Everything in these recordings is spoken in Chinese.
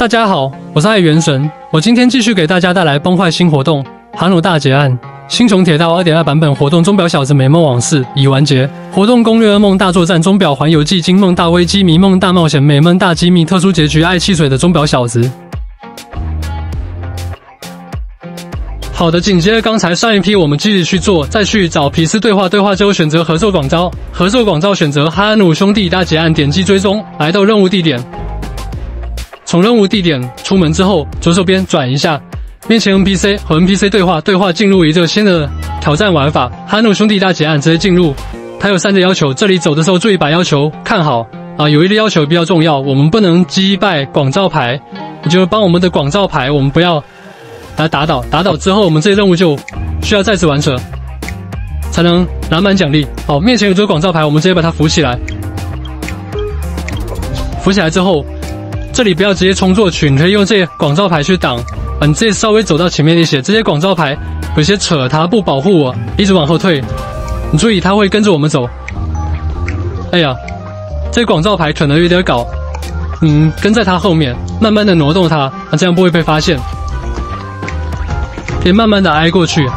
大家好，我是爱元神，我今天继续给大家带来崩坏新活动——哈努大劫案。星穹铁道二点二版本活动钟表小子美梦往事已完结，活动攻略噩梦大作战钟表环游记惊梦大危机迷梦大冒险美梦大机密特殊结局爱汽水的钟表小子。好的，紧接着刚才上一批，我们继续去做，再去找皮斯对话，对话之后选择合作广招，合作广招选择哈努兄弟大劫案，点击追踪，来到任务地点，从任务地点出门之后，左手边转一下。面前 NPC 和 NPC 对话，对话进入一个新的挑战玩法。哈努兄弟大劫案直接进入，它有三个要求，这里走的时候注意把要求看好啊。有一个要求比较重要，我们不能击败广照牌，就是帮我们的广照牌，我们不要来打倒。打倒之后，我们这些任务就需要再次完成，才能拿满奖励。好，面前有这个广照牌，我们直接把它扶起来。扶起来之后，这里不要直接冲过去，你可以用这些广照牌去挡。你这稍微走到前面一些，这些广照牌有些扯，它不保护我，一直往后退。你注意，它会跟着我们走。哎呀，这广告牌可能有点搞。嗯，跟在它后面，慢慢的挪动它，这样不会被发现。可以慢慢的挨过去。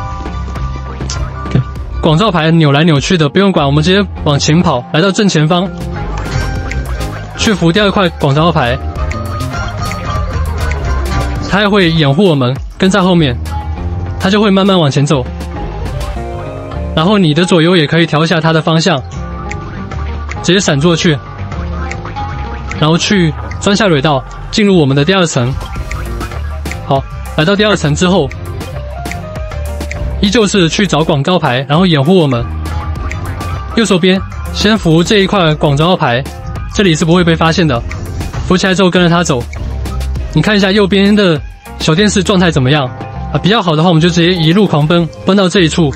广告牌扭来扭去的，不用管，我们直接往前跑，来到正前方，去扶第二块广告牌。它也会掩护我们，跟在后面，它就会慢慢往前走。然后你的左右也可以调一下它的方向，直接闪过去，然后去钻下轨道，进入我们的第二层。好，来到第二层之后，依旧是去找广告牌，然后掩护我们。右手边先扶这一块广告牌，这里是不会被发现的。扶起来之后跟着它走。你看一下右边的小电视状态怎么样啊？比较好的话，我们就直接一路狂奔，奔到这一处，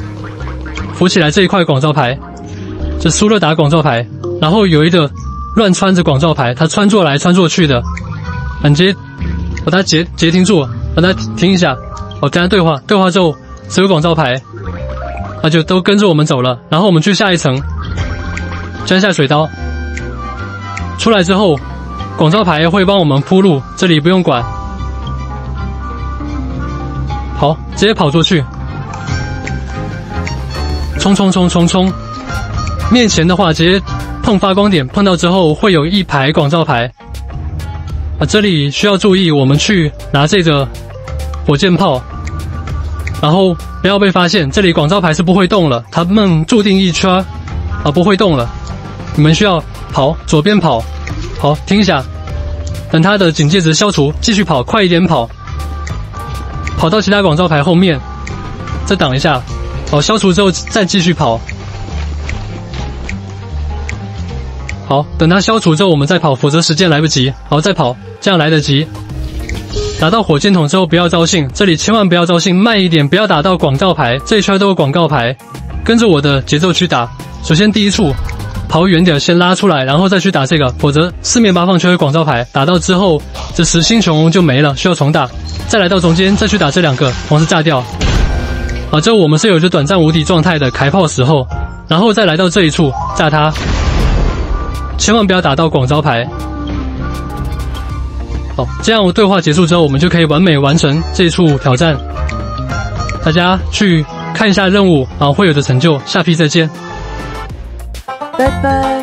扶起来这一块广告牌，这苏乐达广告牌，然后有一个乱穿着广告牌，他穿过来穿过去的，直接把他截截停住，让他停一下，我跟他对话，对话之后所有广告牌，那就都跟着我们走了，然后我们去下一层，摘下水刀，出来之后。广告牌会帮我们铺路，这里不用管。好，直接跑出去，冲冲冲冲冲！面前的话直接碰发光点，碰到之后会有一排广告牌。啊，这里需要注意，我们去拿这个火箭炮，然后不要被发现。这里广告牌是不会动了，它们注定一圈啊不会动了。你们需要跑，左边跑。好，听一下，等他的警戒值消除，继续跑，快一点跑，跑到其他广告牌后面，再挡一下，好，消除之后再继续跑，好，等它消除之后我们再跑，否则时间来不及，好，再跑，这样来得及。打到火箭筒之后不要招信，这里千万不要招信，慢一点，不要打到广告牌，这一圈都有广告牌，跟着我的节奏去打。首先第一处。跑远点，先拉出来，然后再去打这个，否则四面八方全是广招牌，打到之后这十星熊就没了，需要重打。再来到中间，再去打这两个，同时炸掉。啊，这我们是有着短暂无敌状态的开炮时候，然后再来到这一处炸它，千万不要打到广招牌。好，这样对话结束之后，我们就可以完美完成这一处挑战。大家去看一下任务啊，会有的成就。下批再见。拜拜。